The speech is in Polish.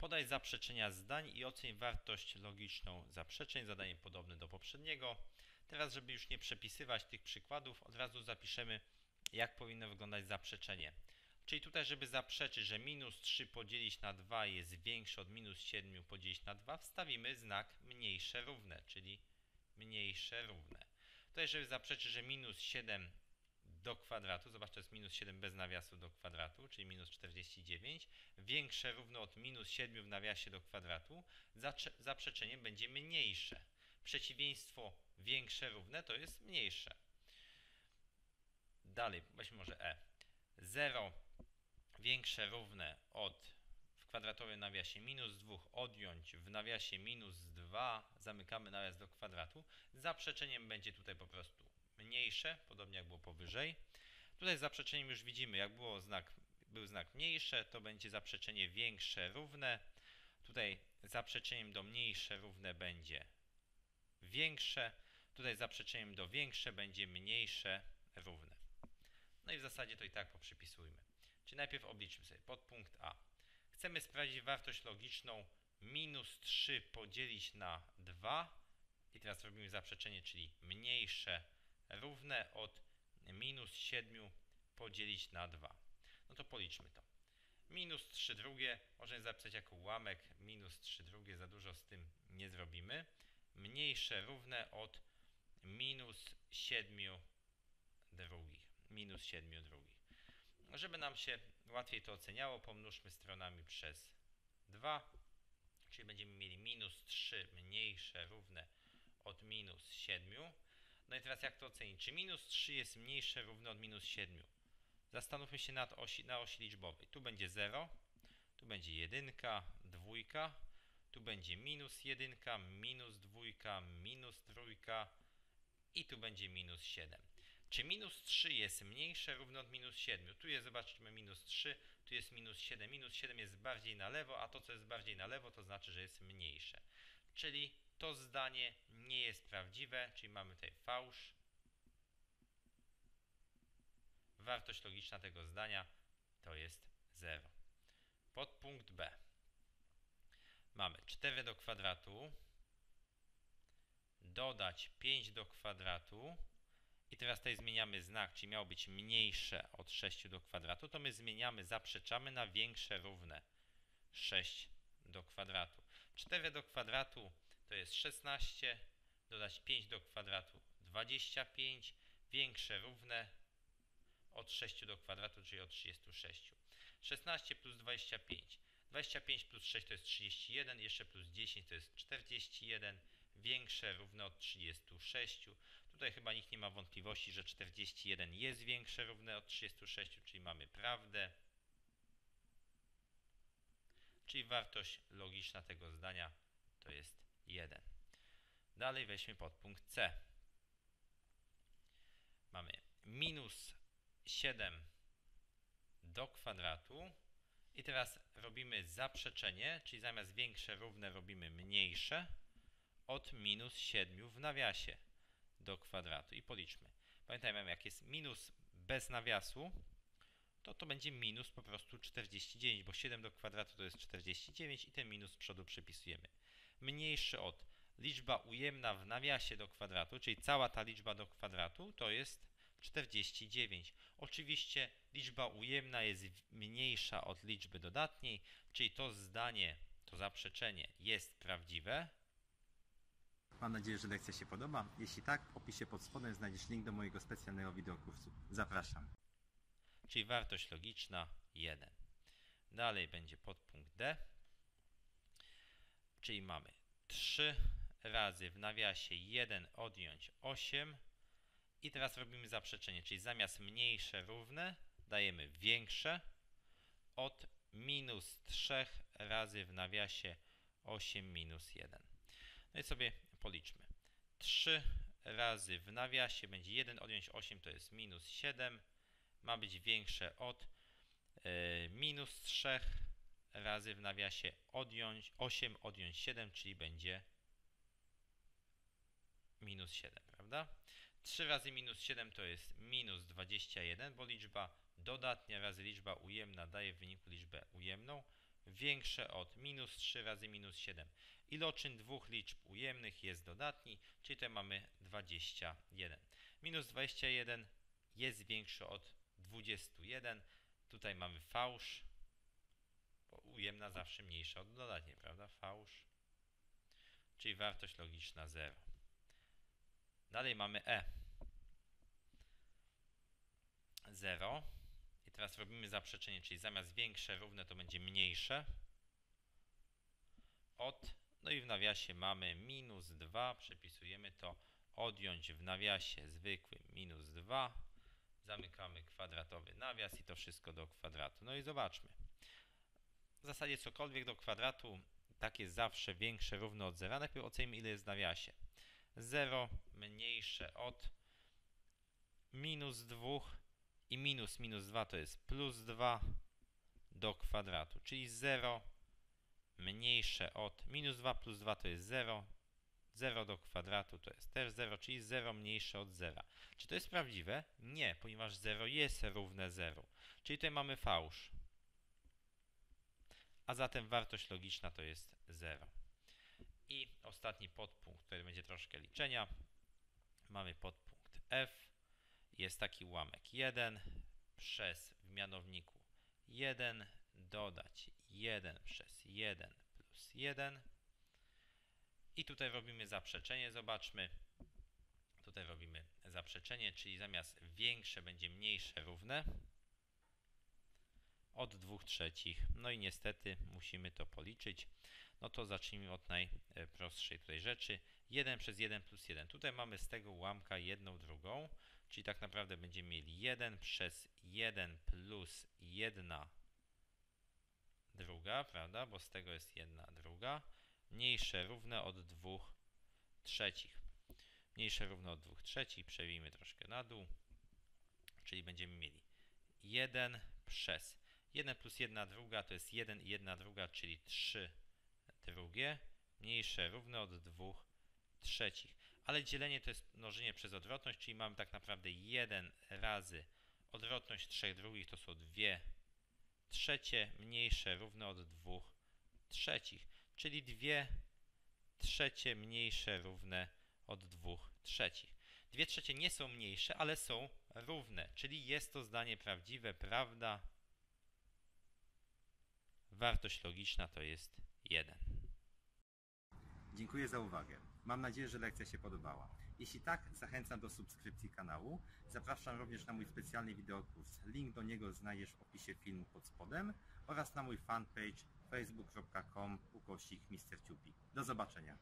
Podaj zaprzeczenia zdań i oceń wartość logiczną zaprzeczeń. Zadanie podobne do poprzedniego. Teraz, żeby już nie przepisywać tych przykładów, od razu zapiszemy, jak powinno wyglądać zaprzeczenie. Czyli tutaj, żeby zaprzeczyć, że minus 3 podzielić na 2 jest większe od minus 7 podzielić na 2, wstawimy znak mniejsze równe, czyli mniejsze równe. Tutaj, żeby zaprzeczyć, że minus 7 do kwadratu, zobacz, to jest minus 7 bez nawiasu do kwadratu, czyli minus 49, większe równo od minus 7 w nawiasie do kwadratu, zaprzeczenie będzie mniejsze. Przeciwieństwo większe równe to jest mniejsze. Dalej, weźmy może e. 0 większe równe od w kwadratowym nawiasie minus 2 odjąć w nawiasie minus 2, zamykamy nawias do kwadratu. Zaprzeczeniem będzie tutaj po prostu mniejsze, podobnie jak było powyżej. Tutaj z zaprzeczeniem już widzimy, jak było znak, był znak mniejsze, to będzie zaprzeczenie większe równe. Tutaj zaprzeczeniem do mniejsze równe będzie większe. Tutaj zaprzeczeniem do większe będzie mniejsze równe. No i w zasadzie to i tak poprzypisujmy. Czyli najpierw obliczmy sobie podpunkt A. Chcemy sprawdzić wartość logiczną minus 3 podzielić na 2 i teraz robimy zaprzeczenie, czyli mniejsze równe od minus 7 podzielić na 2. No to policzmy to. Minus 3 drugie możemy zapisać jako ułamek, minus 3 drugie, za dużo z tym nie zrobimy. Mniejsze równe od minus 7 drugich. Minus 7 drugich. Żeby nam się łatwiej to oceniało, pomnóżmy stronami przez 2, czyli będziemy mieli minus 3 mniejsze równe od minus 7 no i teraz jak to ocenić? Czy minus 3 jest mniejsze równe od minus 7? Zastanówmy się nad osi, na osi liczbowej. Tu będzie 0, tu będzie 1, 2, tu będzie minus 1, minus 2, minus 3 i tu będzie minus 7. Czy minus 3 jest mniejsze równe od minus 7? Tu jest, zobaczmy, minus 3, tu jest minus 7. Minus 7 jest bardziej na lewo, a to, co jest bardziej na lewo, to znaczy, że jest mniejsze. Czyli to zdanie nie jest prawdziwe, czyli mamy tutaj fałsz. Wartość logiczna tego zdania to jest 0. Podpunkt B. Mamy 4 do kwadratu, dodać 5 do kwadratu i teraz tutaj zmieniamy znak, czyli miało być mniejsze od 6 do kwadratu, to my zmieniamy, zaprzeczamy na większe równe 6 do kwadratu. 4 do kwadratu to jest 16, dodać 5 do kwadratu 25, większe równe od 6 do kwadratu, czyli od 36. 16 plus 25. 25 plus 6 to jest 31, jeszcze plus 10 to jest 41, większe równe od 36. Tutaj chyba nikt nie ma wątpliwości, że 41 jest większe równe od 36, czyli mamy prawdę. Czyli wartość logiczna tego zdania to jest 1. Dalej weźmy podpunkt C. Mamy minus 7 do kwadratu i teraz robimy zaprzeczenie, czyli zamiast większe równe robimy mniejsze od minus 7 w nawiasie do kwadratu i policzmy. Pamiętajmy, jak jest minus bez nawiasu, to to będzie minus po prostu 49, bo 7 do kwadratu to jest 49 i ten minus z przodu przypisujemy mniejszy od liczba ujemna w nawiasie do kwadratu, czyli cała ta liczba do kwadratu to jest 49. Oczywiście liczba ujemna jest mniejsza od liczby dodatniej, czyli to zdanie, to zaprzeczenie jest prawdziwe. Mam nadzieję, że lekcja się podoba. Jeśli tak, w opisie pod spodem znajdziesz link do mojego specjalnego wideokursu. Zapraszam. Czyli wartość logiczna 1. Dalej będzie podpunkt D. Czyli mamy 3 razy w nawiasie 1 odjąć 8 i teraz robimy zaprzeczenie, czyli zamiast mniejsze równe dajemy większe od minus 3 razy w nawiasie 8 minus 1. No i sobie policzmy. 3 razy w nawiasie będzie 1 odjąć 8 to jest minus 7. Ma być większe od y, minus 3 razy w nawiasie odjąć 8 odjąć 7, czyli będzie minus 7, prawda? 3 razy minus 7 to jest minus 21, bo liczba dodatnia razy liczba ujemna daje w wyniku liczbę ujemną. większe od minus 3 razy minus 7. Iloczyn dwóch liczb ujemnych jest dodatni, czyli tutaj mamy 21. Minus 21 jest większy od 21. Tutaj mamy fałsz, bo ujemna zawsze mniejsza od dodatniej, prawda? Fałsz, czyli wartość logiczna 0. Dalej mamy e. 0. I teraz robimy zaprzeczenie, czyli zamiast większe równe to będzie mniejsze od, no i w nawiasie mamy minus 2, przepisujemy to, odjąć w nawiasie zwykłym minus 2, zamykamy kwadratowy nawias i to wszystko do kwadratu. No i zobaczmy. W zasadzie cokolwiek do kwadratu, tak jest zawsze większe równo od 0. Najpierw ocenimy ile jest w nawiasie. 0 mniejsze od minus 2 i minus minus 2 to jest plus 2 do kwadratu, czyli 0 mniejsze od minus 2 plus 2 to jest 0, 0 do kwadratu to jest też 0, czyli 0 mniejsze od 0. Czy to jest prawdziwe? Nie, ponieważ 0 jest równe 0. Czyli tutaj mamy fałsz. A zatem wartość logiczna to jest 0. I ostatni podpunkt, który będzie troszkę liczenia. Mamy podpunkt f. Jest taki ułamek 1 przez w mianowniku 1 dodać 1 przez 1 plus 1. I tutaj robimy zaprzeczenie, zobaczmy. Tutaj robimy zaprzeczenie, czyli zamiast większe będzie mniejsze równe od 2 trzecich. No i niestety musimy to policzyć. No to zacznijmy od najprostszej tutaj rzeczy. 1 przez 1 plus 1. Tutaj mamy z tego ułamka jedną drugą, czyli tak naprawdę będziemy mieli 1 przez 1 plus 1 druga, prawda? Bo z tego jest 1 druga. Mniejsze równe od 2 trzecich. Mniejsze równe od 2 trzecich. Przewijmy troszkę na dół. Czyli będziemy mieli 1 przez 1 plus 1 druga to jest 1 i 1 druga, czyli 3 drugie. Mniejsze równe od 2 trzecich. Ale dzielenie to jest mnożenie przez odwrotność, czyli mamy tak naprawdę 1 razy odwrotność 3 drugich, to są 2 trzecie mniejsze równe od 2 trzecich, czyli 2 trzecie mniejsze równe od 2 trzecich. 2 trzecie nie są mniejsze, ale są równe, czyli jest to zdanie prawdziwe, prawda? Wartość logiczna to jest 1. Dziękuję za uwagę. Mam nadzieję, że lekcja się podobała. Jeśli tak, zachęcam do subskrypcji kanału. Zapraszam również na mój specjalny wideokurs. Link do niego znajdziesz w opisie filmu pod spodem oraz na mój fanpage facebook.com ukośnik Mr. Do zobaczenia.